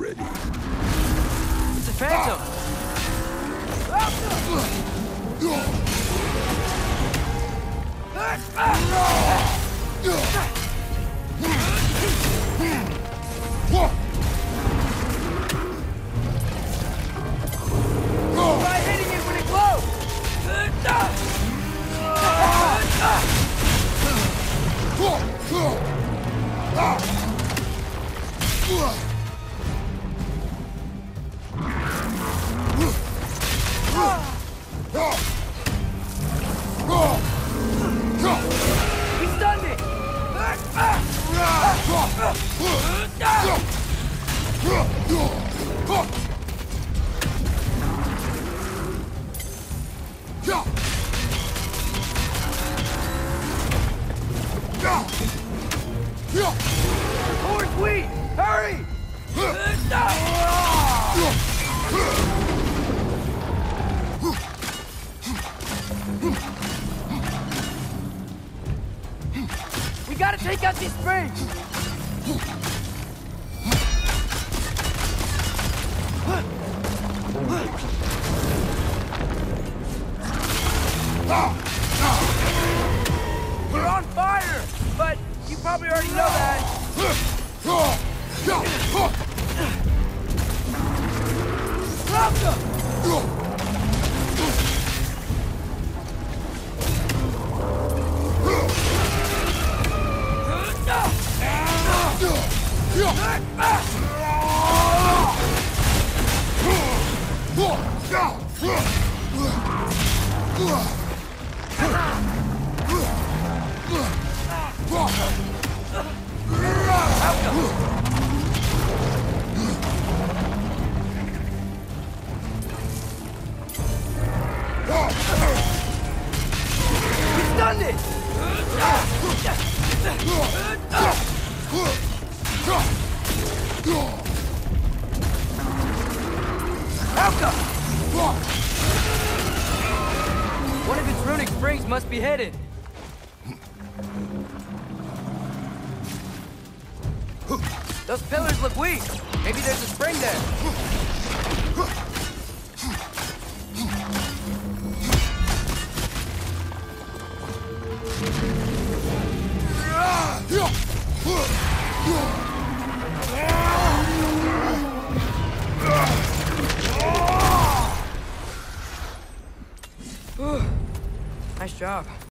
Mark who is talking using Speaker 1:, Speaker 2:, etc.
Speaker 1: ready.
Speaker 2: It's a phantom! Try hitting it when it glows! He Horse! Hurry! We gotta take out these springs! We're on fire! But you probably already know that. Drop them! We stunned Springs must be hidden. Those pillars look weak. Maybe there's a spring there. Nice job.